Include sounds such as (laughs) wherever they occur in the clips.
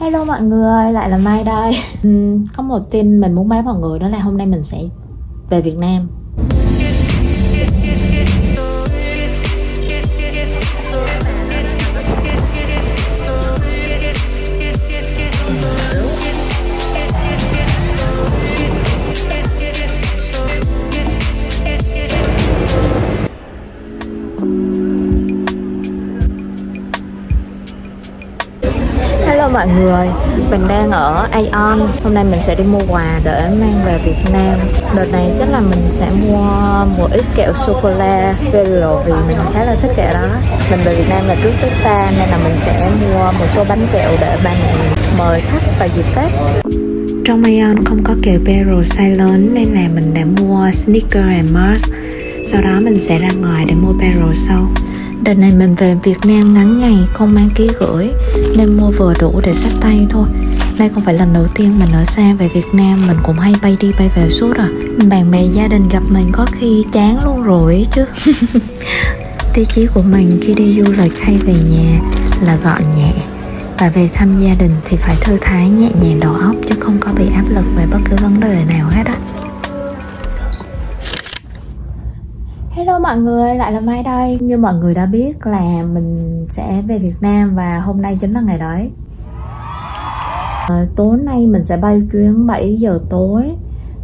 Hello mọi người, lại là Mai đây. (laughs) Có một tin mình muốn báo mọi người đó là hôm nay mình sẽ về Việt Nam. Mọi người, mình đang ở Aeon. Hôm nay mình sẽ đi mua quà để mang về Việt Nam. Đợt này chắc là mình sẽ mua một ít kẹo sô-cô-la Velo vì mình khá là thích kẹo đó. Mình về Việt Nam là trước Tết ta nên là mình sẽ mua một số bánh kẹo để ba mẹ mời khách vào dịp Tết. Trong Aeon không có kẹo Barrel size lớn nên là mình đã mua Snickers and Mars. Sau đó mình sẽ ra ngoài để mua Barrel sau. Đợt này mình về Việt Nam ngắn ngày, không mang ký gửi, Nên mua vừa đủ để sách tay thôi. Đây không phải lần đầu tiên mình ở xa về Việt Nam, Mình cũng hay bay đi bay về suốt à. Bạn bè gia đình gặp mình có khi chán luôn rồi ấy chứ. (laughs) Tiêu chí của mình khi đi du lịch hay về nhà là gọn nhẹ, và về thăm gia đình thì phải thư thái nhẹ nhàng đầu óc chứ không có bị áp lực về bất cứ vấn đề nào hết á. Mọi người, lại là Mai đây. Như mọi người đã biết là mình sẽ về Việt Nam và hôm nay chính là ngày đấy. À, Tối nay mình sẽ bay chuyến 7 giờ tối.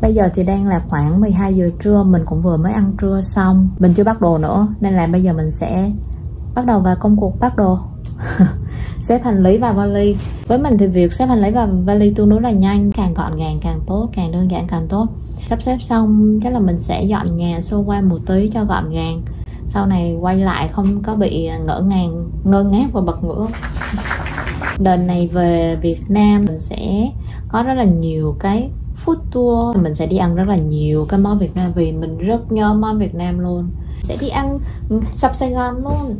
Bây giờ thì đang là khoảng 12 giờ trưa Mình cũng vừa mới ăn trưa xong. Mình chưa bắt đồ nữa Nên là bây giờ mình sẽ bắt đầu vào công cuộc bắt đồ. (laughs) Xếp hành lý vào vali. Với mình thì việc xếp hành lý vào vali tương đối là nhanh. Càng gọn gàng càng tốt càng đơn giản càng tốt sắp xếp xong, chắc là mình sẽ dọn nhà xô qua một tí cho gọn gàng. Sau này quay lại không có bị ngỡ ngàng, ngơ ngác và bật ngửa. (laughs) Đợt này về Việt Nam, mình sẽ có rất là nhiều cái food tour. Mình sẽ đi ăn rất là nhiều cái món Việt Nam vì mình rất nhớ món Việt Nam luôn sẽ đi ăn sập Sài Gòn luôn.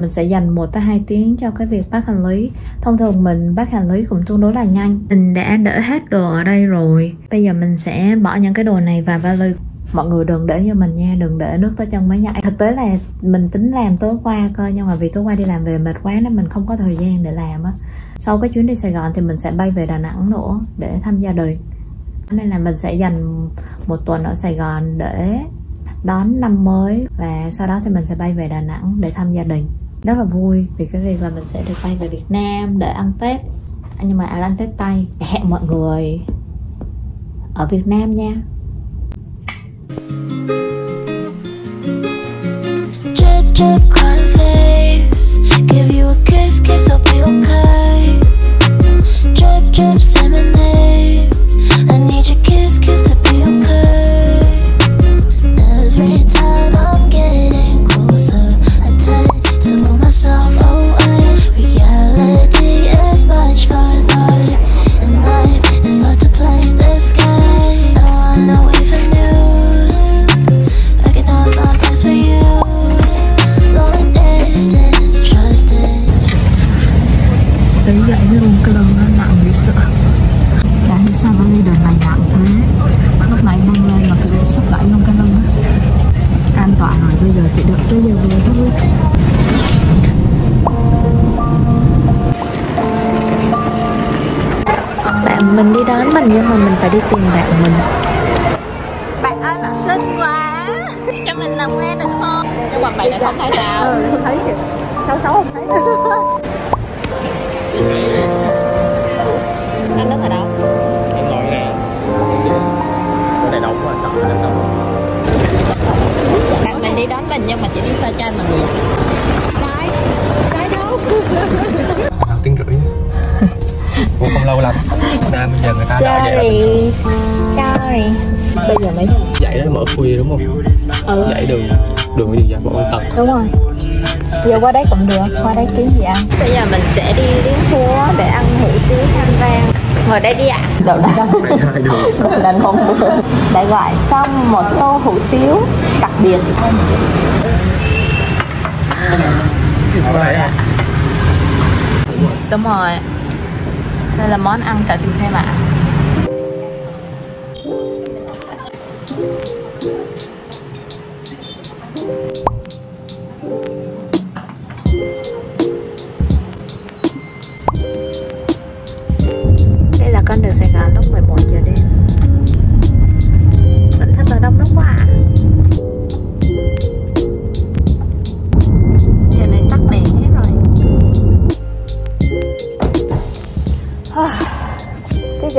Mình sẽ dành 1 tới 2 tiếng cho cái việc bắt hành lý. Thông thường mình bắt hành lý cũng tương đối là nhanh. Mình đã đỡ hết đồ ở đây rồi. Bây giờ mình sẽ bỏ những cái đồ này vào vali. Mọi người đừng để cho mình nha đừng để nước tới chân mới nhảy thực tế là mình tính làm tối qua cơ nhưng mà vì tối qua đi làm về mệt quá nên mình không có thời gian để làm á. Sau cái chuyến đi Sài Gòn thì mình sẽ bay về Đà Nẵng nữa để thăm gia đình. Nên là mình sẽ dành một tuần ở Sài Gòn để đón năm mới và sau đó thì mình sẽ bay về Đà Nẵng để thăm gia đình rất là vui vì cái việc là mình sẽ được bay về Việt Nam để ăn Tết à, nhưng mà à, ăn Tết Tây hẹn mọi người ở Việt Nam nha Drip, drip. Give you a kiss, kiss, I'll be okay. Drip, drip. Phải đi tìm bạn mình. Bạn ơi, bạn xinh quá. (laughs) Cho mình làm quen được không? nhưng mà mày lại không thấy sao ờ không thấy kìa xấu xấu không thấy. Anh đứng ở đâu? Em ngồi nè cái này đóng quá sợ nó đóng bạn mình đi đón mình nhưng mà chỉ đi xa trên mọi người học tiếng rưỡi cũng không lâu lắm. Nam bây giờ người ta đã dậy sorry. Bây giờ mấy dậy đó mở khuya đúng không? Ừ. Dậy đường đường gì vậy? Bọn tật đúng rồi. Giờ qua đấy cũng được qua đấy kiếm gì ăn? Bây giờ mình sẽ đi đến phố để ăn hủ tiếu than vang. Ngồi đây đi ạ. Đậu đã hai đường. (laughs) Đang không được. Đã gọi xong một tô hủ tiếu đặc biệt. Tuyệt vời ạ đúng rồi đây là món ăn trả tiền khai mạc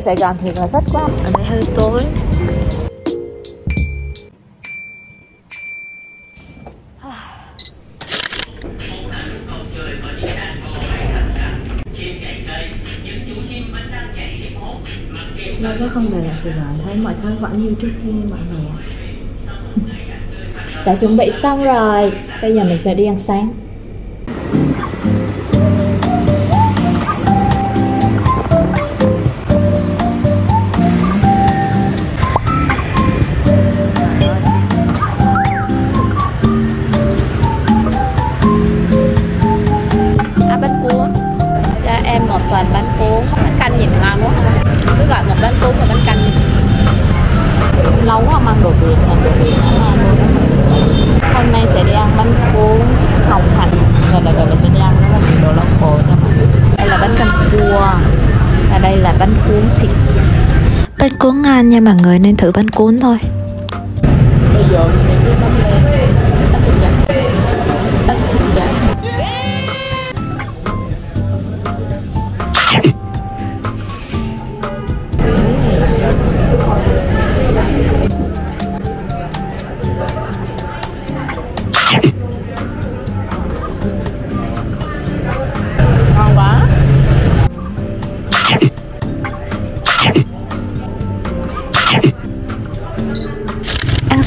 Giờ Sài Gòn thiệt là thích quá. Ở đây hơi tối. Lâu quá không về lại Sài Gòn thấy mọi thứ vẫn như trước kia mọi người ạ. Đã chuẩn bị xong rồi. Bây giờ mình sẽ đi ăn sáng mà người nên thử bánh cuốn thôi.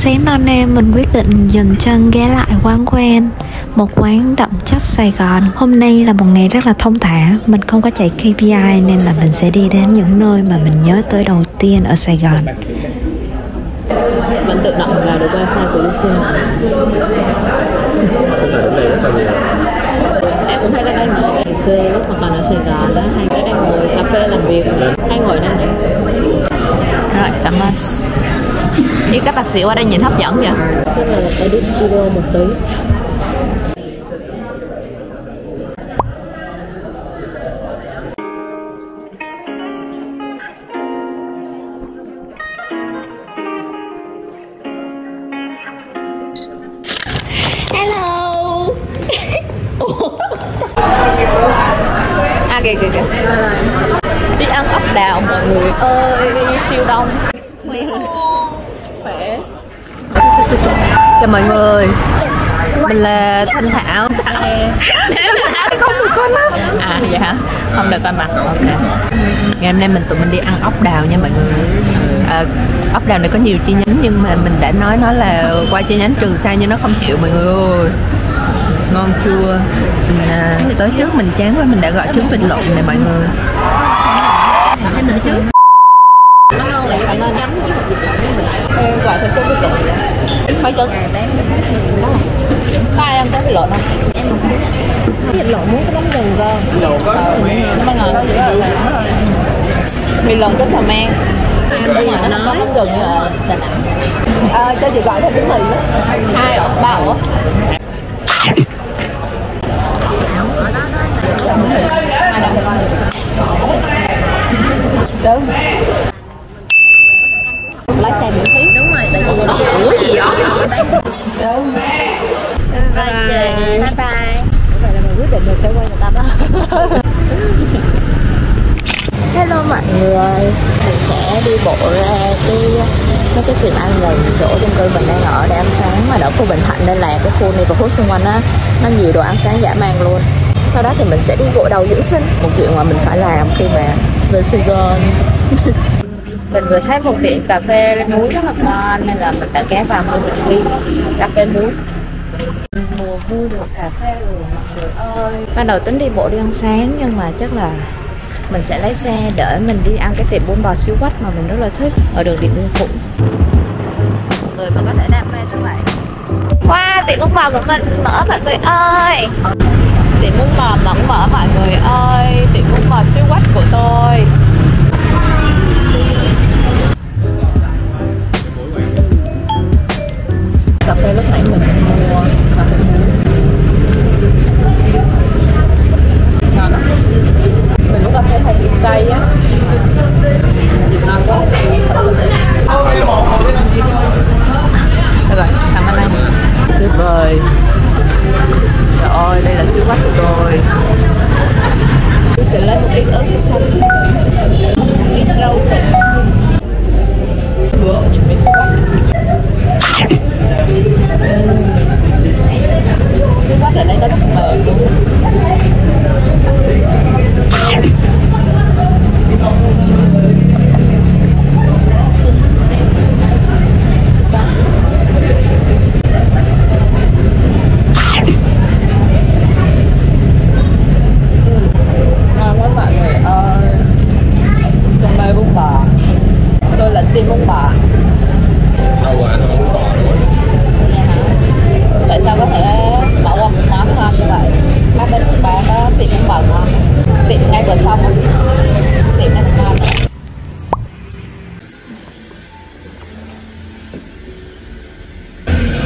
Sáng non em mình quyết định dừng chân ghé lại quán quen Một quán đậm chất Sài Gòn. Hôm nay là một ngày rất là thông thả. Mình không có chạy KPI nên là mình sẽ đi đến những nơi mà mình nhớ tới đầu tiên ở Sài Gòn. Vẫn tự động vào được wifi của Lucian Bác sĩ qua đây nhìn hấp dẫn vậy Tức là edit video một tí. Hello. (laughs) À kìa kìa kìa. Đi ăn ốc đào mọi người ơi Siêu đông Chào mọi người. Mình là Thanh Thảo. Không được coi mắt À vậy hả? Không được coi mặt. Ok. Ngày hôm nay mình tụi mình đi ăn ốc đào nha mọi người. À, Ốc đào này có nhiều chi nhánh Nhưng mà mình đã nói nó là qua chi nhánh Trường Sa nhưng nó không chịu mọi người ơi. Ngon chua mình, à, Tối trước mình chán quá mình đã gọi trứng vịt lộn này mọi người Em nữa chứ Cảm ơn vậy cảm ơn Em gọi thêm chút cái lộn Mấy chân Có ai ăn cái lộn không? Em không biết Cái lộn muốn cái bánh rừng cơ Nó mới ngon Mì lần chút thờ men Đúng rồi, nó không có bánh rừng như ở Đà Nẵng chị gọi thêm bánh mì Hai ổ, ba ổ. Đúng. Lái xe miễn phí. Đúng rồi, tại vì Ủa gì vậy? Đúng. Bye bye Bye bye. Vậy là mình quyết định được sẽ quay người ta đó. (laughs) Hello mọi người. Mình sẽ đi bộ ra cái mấy cái tiệm ăn gần chỗ chung cư mình đang ở để ăn sáng mà ở khu Bình Thạnh nên là cái khu này và khu xung quanh á, nó nhiều đồ ăn sáng dã man luôn. Sau đó thì mình sẽ đi gội đầu dưỡng sinh. Một chuyện mà mình phải làm khi mà về Sài Gòn. (laughs) Mình vừa thấy một tiệm cà phê muối rất là ngon nên là mình đã ghé vào mua một ly cà phê muối. Mùa vui được cà phê rồi, mọi người ơi. Ban đầu tính đi bộ đi ăn sáng nhưng mà chắc là mình sẽ lấy xe để mình đi ăn cái tiệm bún bò siêu quách mà mình rất là thích ở đường Điện Biên Phủ. Người mà có thể đam mê như vậy. Wow tiệm bún bò của mình mở mọi người ơi. Tiệm bún bò vẫn mở mọi người ơi. Tiệm bún bò siêu quách của tôi. Cà phê lúc nãy mình mua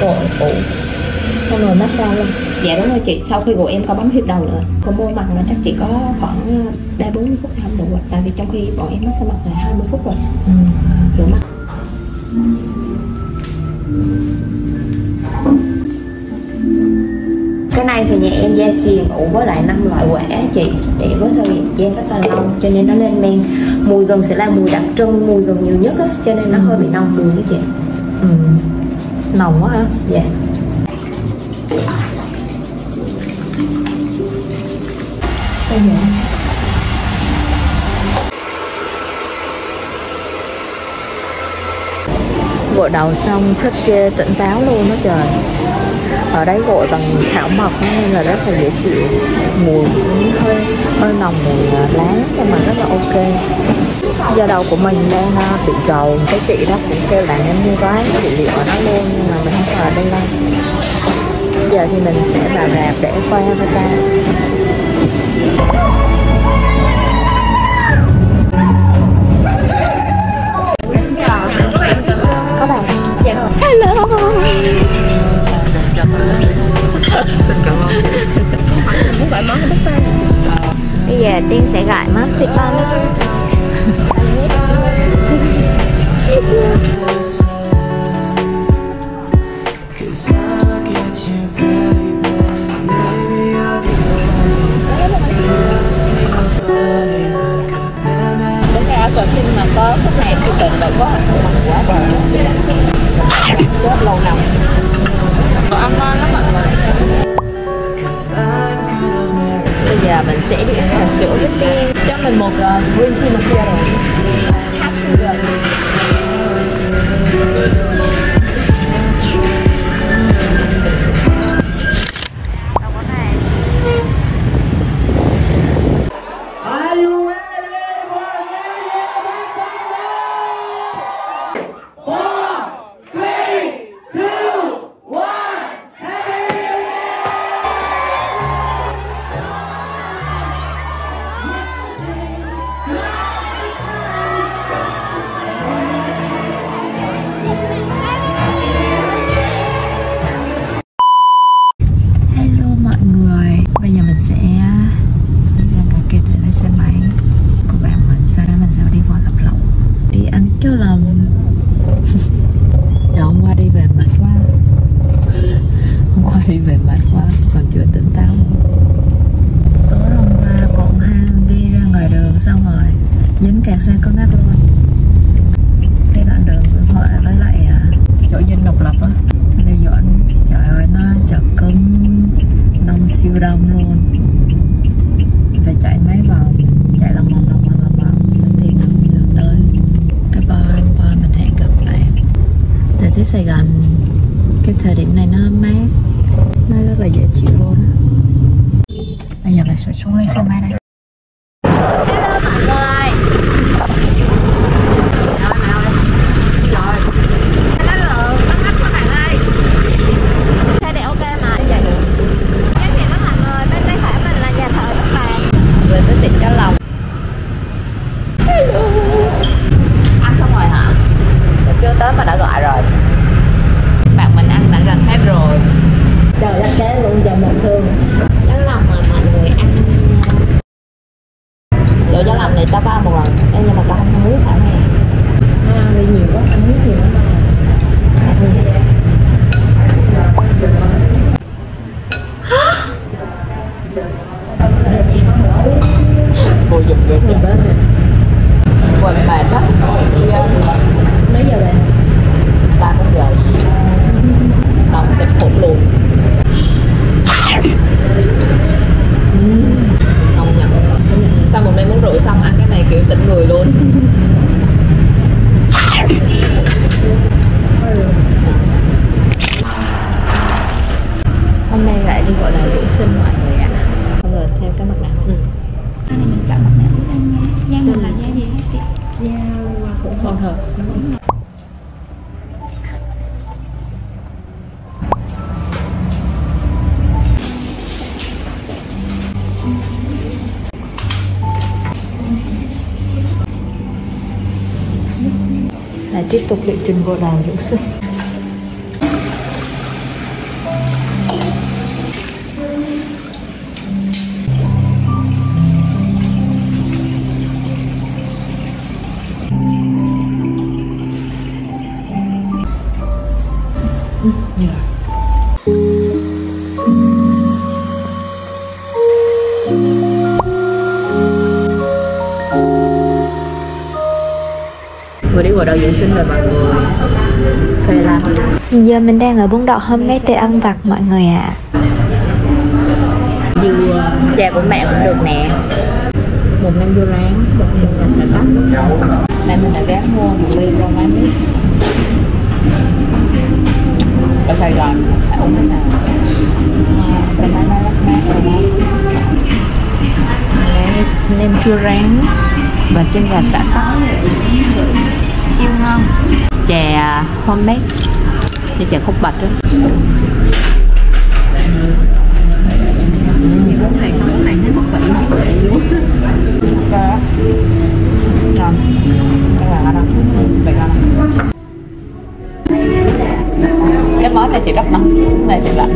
Gội ủ. Xong rồi massage luôn. Dạ đúng rồi chị, sau khi gội em có bấm huyệt đầu nữa Còn môi mặt nó chắc chỉ có khoảng ba bốn mươi phút không đủ rồi. Tại vì trong khi bọn em massage mặt là 20 phút rồi. Ừ. Rửa mặt Cái này thì nhà em gia truyền ủ với lại năm loại quả chị Để với thời gian rất là lâu Cho nên nó lên men. Mùi gừng sẽ là mùi đặc trưng, mùi gừng nhiều nhất á Cho nên nó hơi bị nồng đường đó chị. Ừ. Nồng quá hả? Dạ. Bây giờ sẽ Gội đầu xong thích kia tỉnh táo luôn đó trời. Ở đấy gội bằng thảo mộc nên là rất là dễ chịu. Mùi cũng hơi hơi nồng, mùi à, lá nhưng mà rất là ok. Da đầu của mình đang à, bị trầu Cái chị đó cũng kêu là em mua gói trị liệu ở nó luôn Nhưng mà mình không ở đây đâu. Giờ thì mình sẽ vào rạp để coi avatar. Bạn Hello. Bây giờ Tiên sẽ gọi món thịt bò nữa (laughs) Thank you. Thấy Sài Gòn cái thời điểm này nó mát, nó rất là dễ chịu luôn á. Bây giờ mình sẽ xuống lấy xe máy đây. Tiếp tục lịch trình gội đầu dưỡng sinh Vừa đi gội đầu dưỡng sinh rồi mọi người. Phê lắm Giờ mình đang ở bún đậu homemade để ăn vặt mọi người ạ. Dưa Da của mẹ cũng được nè. Một nem dưa rán Một chân là sợi tóc. Đây mình đã ghé mua một ly rau má mít. Ở Sài Gòn. Phải uống cái nào Bên đó nó rất mát rồi đó Đấy, nem chua rán và chân gà xả tóc siêu ngon. Chè homemade. Như chè khúc bạch đó cái món này chị rất ngon này chị lạnh